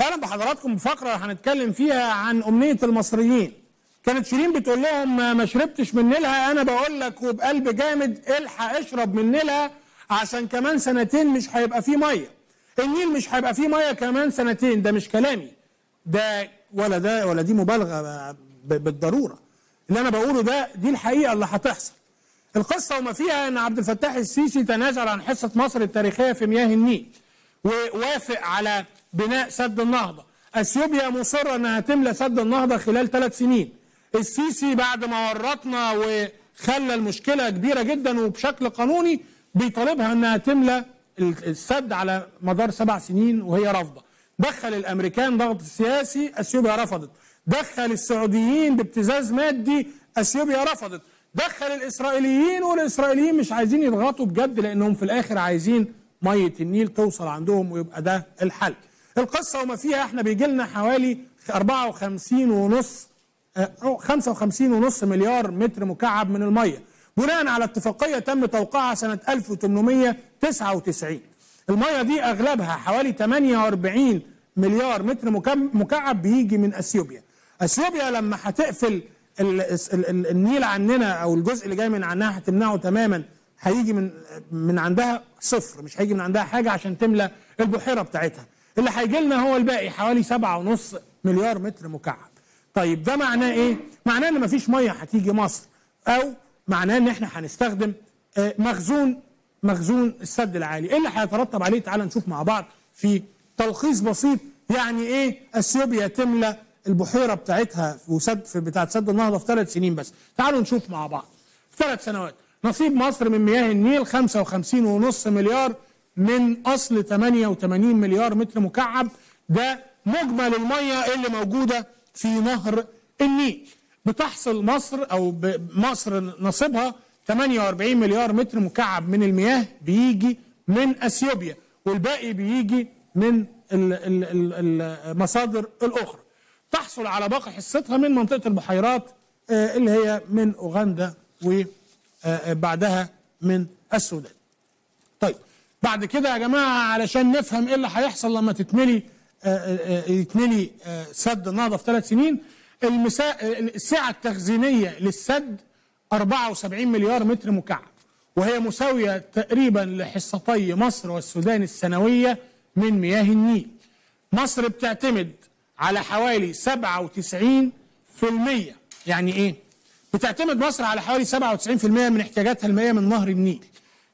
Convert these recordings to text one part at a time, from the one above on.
أهلا بحضراتكم بفقره هنتكلم فيها عن أمنية المصريين. كانت شيرين بتقول لهم ما شربتش من نيلها. أنا بقول لك وبقلب جامد الحق اشرب من نيلها عشان كمان سنتين مش هيبقى فيه مية. النيل مش هيبقى فيه مية كمان سنتين ده مش كلامي. ده ولا ده ولا دي مبالغة بالضرورة. اللي أنا بقوله ده دي الحقيقة اللي هتحصل. القصة وما فيها إن عبد الفتاح السيسي تنازل عن حصة مصر التاريخية في مياه النيل. ووافق على بناء سد النهضة. أثيوبيا مصرة إنها تملى سد النهضة خلال ثلاث سنين. السيسي بعد ما ورطنا وخلى المشكلة كبيرة جدا وبشكل قانوني بيطالبها إنها تملى السد على مدار سبع سنين وهي رافضة. دخل الأمريكان ضغط سياسي أثيوبيا رفضت. دخل السعوديين بابتزاز مادي أثيوبيا رفضت. دخل الإسرائيليين والإسرائيليين مش عايزين يضغطوا بجد لأنهم في الآخر عايزين مية النيل توصل عندهم ويبقى ده الحل. القصة وما فيها إحنا بيجي لنا حوالي 54 ونص أو 55 ونص مليار متر مكعب من المية. بناء على اتفاقية تم توقيعها سنة 1899 المية دي أغلبها حوالي 48 مليار متر مكعب بيجي من أثيوبيا. أثيوبيا لما هتقفل ال- ال- ال- النيل عننا أو الجزء اللي جاي من عنها هتمنعه تماما. هيجي من من عندها صفر مش هيجي من عندها حاجة عشان تملى البحيرة بتاعتها. اللي هيجي لنا هو الباقي حوالي 7.5 مليار متر مكعب. طيب ده معناه إيه؟ معناه إن مفيش مية هتيجي مصر أو معناه إن إحنا هنستخدم آه، مخزون مخزون السد العالي. إيه اللي هيترتب عليه؟ تعال نشوف مع بعض في تلخيص بسيط. يعني إيه؟ أثيوبيا تملى البحيرة بتاعتها وسد في بتاعت سد النهضة في ثلاث سنين بس. تعالوا نشوف مع بعض. في ثلاث سنوات. نصيب مصر من مياه النيل 55.5 مليار من أصل 88 مليار متر مكعب. ده مجمل الميه اللي موجودة في نهر النيل. بتحصل مصر أو ب- مصر نصيبها 48 مليار متر مكعب من المياه بيجي من أثيوبيا والباقي بيجي من ال- ال- ال- المصادر الأخرى. تحصل على باقي حصتها من منطقة البحيرات آه، اللي هي من أوغندا وبعدها من السودان. طيب بعد كده يا جماعة علشان نفهم إيه اللي هيحصل لما تتملي آه، آه، آه، يتملي آه، سد النهضه في ثلاث سنين المسا... آه، السعة التخزينية للسد 74 مليار متر مكعب وهي مساوية تقريبا لحصتي مصر والسودان السنوية من مياه النيل. مصر بتعتمد على حوالي 97% يعني إيه؟ بتعتمد مصر على حوالي 97% من احتياجاتها المائيه من نهر النيل.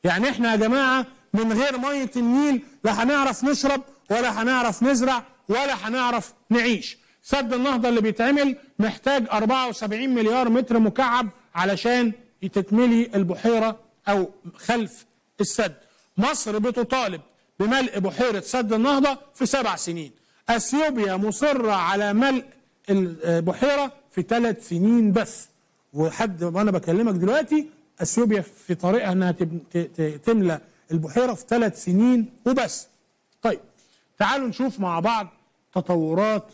يعني إحنا يا جماعة من غير مية النيل لا هنعرف نشرب ولا هنعرف نزرع ولا هنعرف نعيش. سد النهضة اللي بيتعمل محتاج 74 مليار متر مكعب علشان تتملي البحيرة أو خلف السد. مصر بتطالب بملء بحيرة سد النهضة في سبع سنين. أثيوبيا مصرة على ملء البحيرة في ثلاث سنين بس. ولحد وأنا بكلمك دلوقتي أثيوبيا في طريقها إنها تملى البحيرة في ثلاث سنين وبس. طيب تعالوا نشوف مع بعض تطورات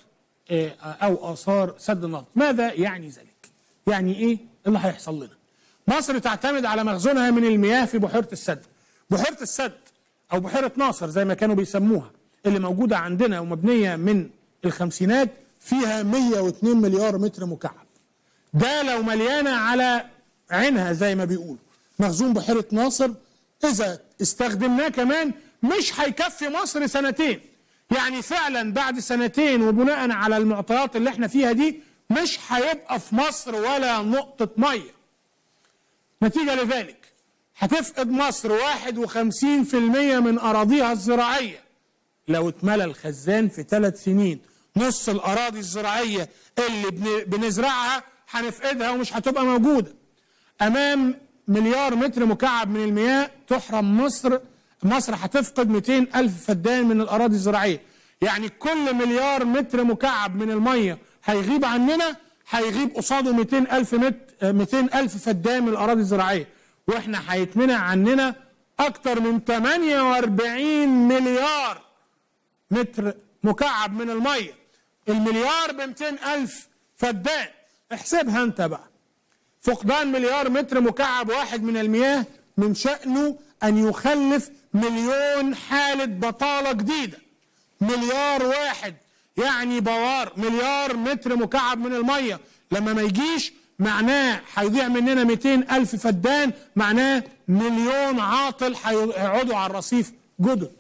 آه، أو آثار سد النهضه، ماذا يعني ذلك؟ يعني إيه اللي هيحصل لنا؟ مصر تعتمد على مخزونها من المياه في بحيرة السد. بحيرة السد أو بحيرة ناصر زي ما كانوا بيسموها اللي موجودة عندنا ومبنية من الخمسينات فيها 102 مليار متر مكعب. ده لو مليانة على عينها زي ما بيقولوا. مخزون بحيرة ناصر إذا استخدمناه كمان مش هيكفي مصر سنتين. يعني فعلا بعد سنتين وبناء على المعطيات اللي إحنا فيها دي مش هيبقى في مصر ولا نقطة مية. نتيجة لذلك هتفقد مصر 51% من أراضيها الزراعية. لو اتملى الخزان في ثلاث سنين نص الأراضي الزراعية اللي بن- بنزرعها هنفقدها ومش هتبقى موجودة. أمام مليار متر مكعب من المياه تحرم مصر. مصر هتفقد 200 ألف فدان من الأراضي الزراعية. يعني كل مليار متر مكعب من الميه هيغيب عننا هيغيب قصاده 200 ألف متر 200 ألف فدان من الأراضي الزراعية. وإحنا هيتمنع عننا أكتر من 48 مليار متر مكعب من الميه المليار ب 200 ألف فدان. احسبها انت بقى. فقدان مليار متر مكعب واحد من المياه من شأنه أن يخلف مليون حالة بطالة جديدة. مليار واحد يعني بوار مليار متر مكعب من الميه لما ما يجيش معناه هيضيع مننا 200 ألف فدان معناه مليون عاطل هيقعدوا على الرصيف جدد.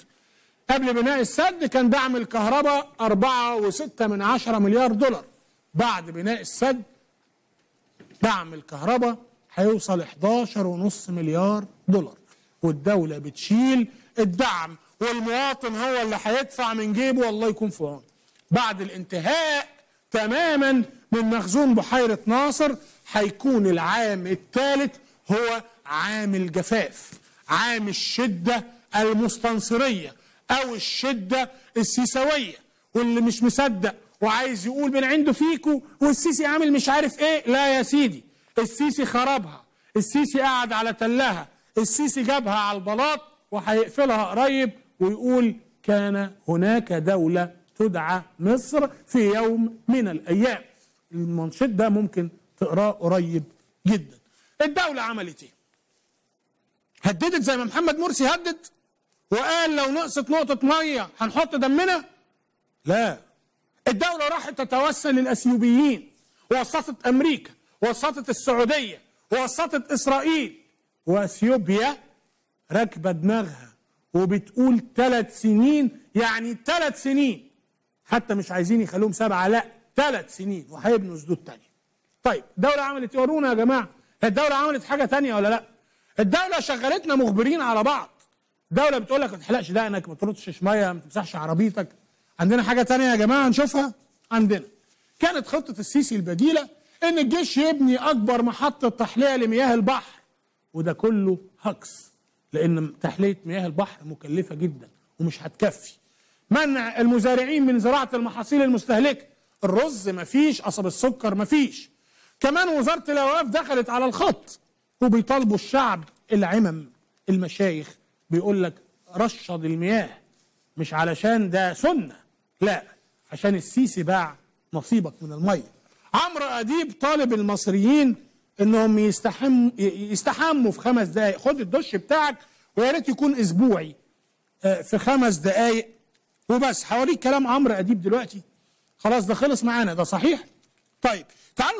قبل بناء السد كان دعم الكهرباء أربعة وستة من عشرة مليار دولار. بعد بناء السد دعم الكهرباء هيوصل 11 ونص مليار دولار. والدولة بتشيل الدعم والمواطن هو اللي هيدفع من جيبه والله يكون في عونه بعد الانتهاء تماما من مخزون بحيرة ناصر هيكون العام الثالث هو عام الجفاف عام الشدة المستنصرية أو الشدة السيسوية. واللي مش مصدق وعايز يقول من عنده فيكو والسيسي عامل مش عارف إيه. لا يا سيدي السيسي خربها السيسي قعد على تلها السيسي جابها على البلاط وهيقفلها قريب ويقول كان هناك دولة تدعى مصر في يوم من الأيام. المنشط ده ممكن تقراه قريب جدا. الدولة عملت إيه؟ هددت زي ما محمد مرسي هدد وقال لو نقصت نقطة مية هنحط دمنا؟ لا. الدولة راحت تتوسل للأثيوبيين وسطت أمريكا وسطت السعودية وسطت إسرائيل. وأثيوبيا راكبة دماغها وبتقول ثلاث سنين يعني ثلاث سنين. حتى مش عايزين يخلوهم سبعة لا ثلاث سنين وهيبنوا سدود تانية. طيب الدولة عملت إيه؟ ورونا يا جماعة الدولة عملت حاجة تانية ولا لا؟ الدولة شغلتنا مخبرين على بعض. الدولة بتقول لك ما تحلقش دقنك ما تردش مية ما تمسحش عربيتك. عندنا حاجة تانية يا جماعة نشوفها عندنا. كانت خطة السيسي البديلة إن الجيش يبني أكبر محطة تحلية لمياه البحر وده كله هكس لأن تحلية مياه البحر مكلفة جدا ومش هتكفي. منع المزارعين من زراعة المحاصيل المستهلكة. الرز مفيش قصب السكر مفيش كمان وزارة الأوقاف دخلت على الخط وبيطالبوا الشعب العمم المشايخ بيقول لك رشد المياه مش علشان ده سنة. لا عشان السيسي باع نصيبك من المية. عمرو أديب طالب المصريين إنهم يستحم يستحموا في خمس دقائق خد الدش بتاعك ويا ريت يكون أسبوعي في خمس دقائق وبس. هوريك كلام عمرو أديب دلوقتي. خلاص ده خلص معانا. ده صحيح؟ طيب تعالوا